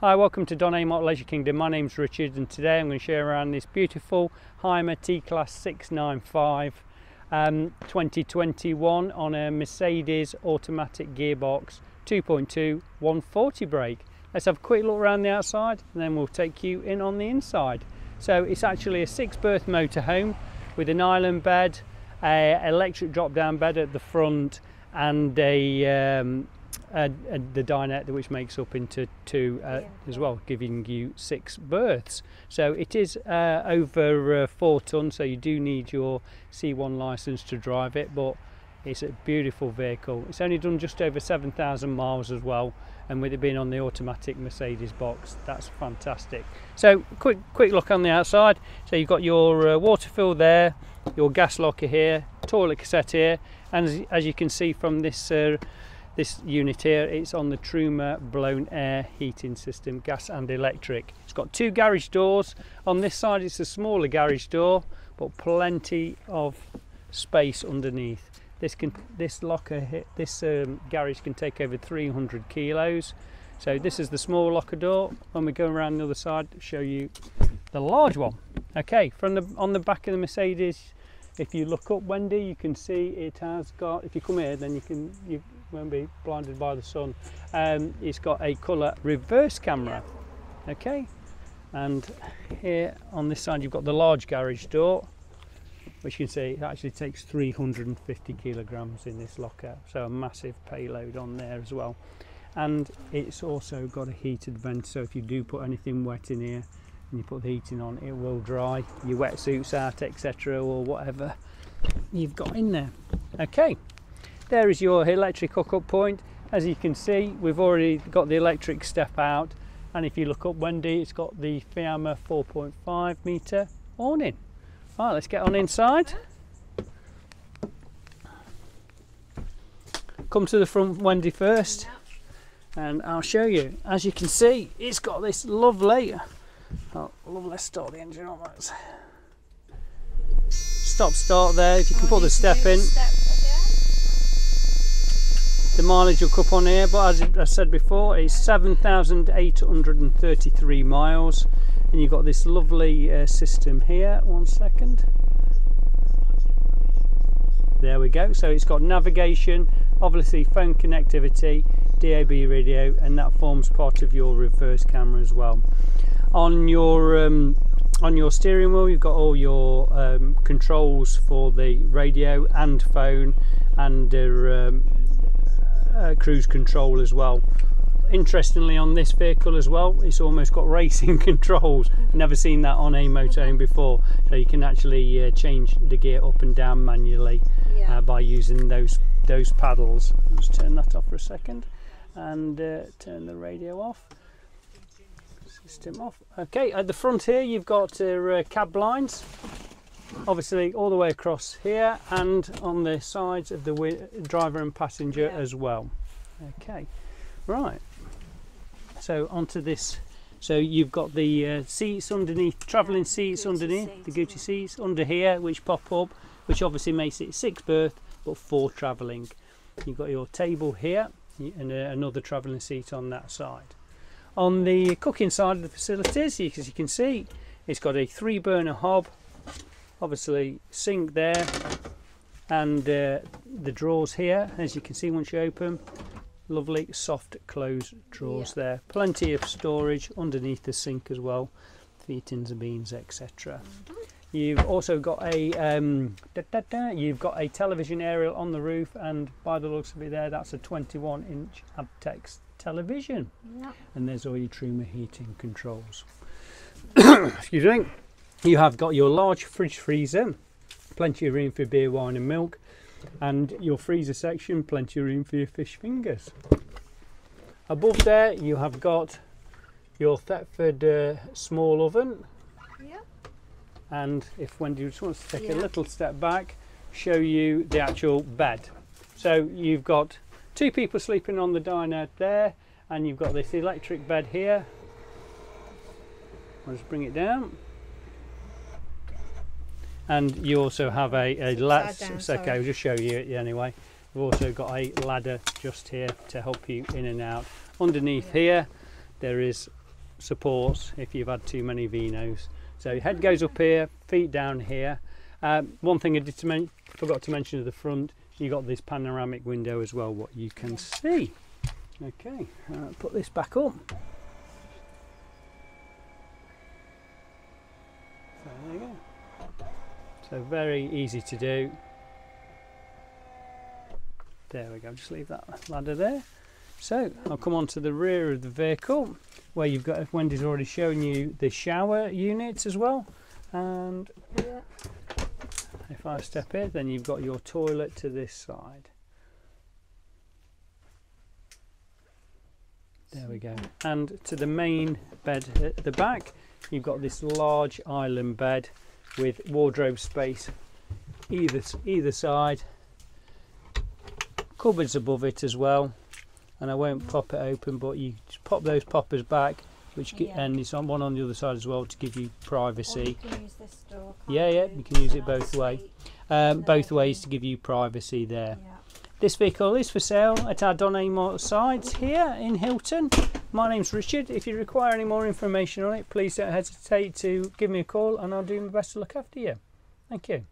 Hi, welcome to Don Amott Leisure Kingdom. My name's Richard, and today I'm going to share around this beautiful Hymer T-Class 695 um, 2021 on a Mercedes automatic gearbox 2.2 140 brake. Let's have a quick look around the outside and then we'll take you in on the inside. So it's actually a six berth motorhome with an island bed, a electric drop down bed at the front and a, um, a, a the dinette which makes up into two uh, yeah, as well giving you six berths. So it is uh, over uh, four ton so you do need your C1 license to drive it but it's a beautiful vehicle. It's only done just over 7,000 miles as well and with it being on the automatic Mercedes box that's fantastic. So quick quick look on the outside. So you've got your uh, water fill there your gas locker here toilet cassette here and as, as you can see from this uh, this unit here it's on the Truma blown air heating system gas and electric. It's got two garage doors. On this side it's a smaller garage door but plenty of space underneath. This can this locker this um, garage can take over 300 kilos. So this is the small locker door. When we go around the other side show you the large one. Okay from the on the back of the Mercedes if you look up Wendy you can see it has got if you come here then you can you won't be blinded by the sun. Um, it's got a colour reverse camera okay? And here on this side you've got the large garage door which you can see actually takes 350 kilograms in this locker so a massive payload on there as well. And it's also got a heated vent so if you do put anything wet in here and you put the heating on it will dry. Your wetsuits out etc or whatever you've got in there okay there is your electric hookup point. As you can see we've already got the electric step out. And if you look up Wendy it's got the Fiamma 4.5 meter awning right let's get on inside. Come to the front Wendy first. And I'll show you. As you can see it's got this lovely Oh, love, let's start the engine on that. Stop start there, if you can put the step in. The mileage will come on here, but as I said before, it's 7,833 miles. And you've got this lovely uh, system here. One second. There we go. So it's got navigation, obviously phone connectivity, DAB radio, and that forms part of your reverse camera as well on your um, on your steering wheel you've got all your um, controls for the radio and phone and uh, um, uh, cruise control as well. Interestingly on this vehicle as well it's almost got racing controls. Never seen that on a motorhome before. So you can actually uh, change the gear up and down manually yeah. Uh, by using those those paddles. Let's turn that off for a second and uh, turn the radio off. System off. Okay, at the front here you've got uh, uh, cab blinds, obviously all the way across here and on the sides of the driver and passenger yeah. as well. Okay, right. So onto this. So you've got the uh, seats underneath, travelling yeah, seats underneath, seats, the Aguti seats under here, which pop up, which obviously makes it six berth, but four travelling. You've got your table here and uh, another travelling seat on that side. On the cooking side of the facilities, as you can see, it's got a three burner hob, obviously sink there, and uh, the drawers here, as you can see once you open, lovely soft closed drawers yeah. there. Plenty of storage underneath the sink as well, for your tins and beans, etc. Mm-hmm. You've also got a um, da, da, da, you've got a television aerial on the roof, and by the looks of it, there that's a 21 inch Avtex television. Yeah. And there's all your Truma heating controls. Excuse me. You have got your large fridge freezer, plenty of room for beer, wine, and milk, and your freezer section, plenty of room for your fish fingers. Above there, you have got your Thetford uh, small oven. Yeah. And if Wendy just wants to take yeah. a little step back, show you the actual bed. So you've got two people sleeping on the dinette there and you've got this electric bed here I'll just bring it down and you also have a, a ladder okay I'll just show you it anyway we've also got a ladder just here to help you in and out underneath yeah. here there is supports if you've had too many Vinos. So head goes up here, feet down here. Um, one thing I did to forgot to mention at the front, you got this panoramic window as well, what you can see. Okay, uh, put this back up. So there you go. So very easy to do. There we go, just leave that ladder there. So I'll come on to the rear of the vehicle where you've got, if Wendy's already shown you the shower units as well. And if I step here, then you've got your toilet to this side. There we go. And to the main bed at the back, you've got this large island bed with wardrobe space either either side. Cupboards above it as well. And I won't pop it open, but you just pop those poppers back, which Yeah. and it's on one on the other side as well to give you privacy. you can use this door. Yeah, yeah, you? can use it both way. Um, both ways to give you privacy there. Yeah. This vehicle is for sale at our Donay Motorsides here in Hilton. My name's Richard. If you require any more information on it, please don't hesitate to give me a call and I'll do my best to look after you. Thank you.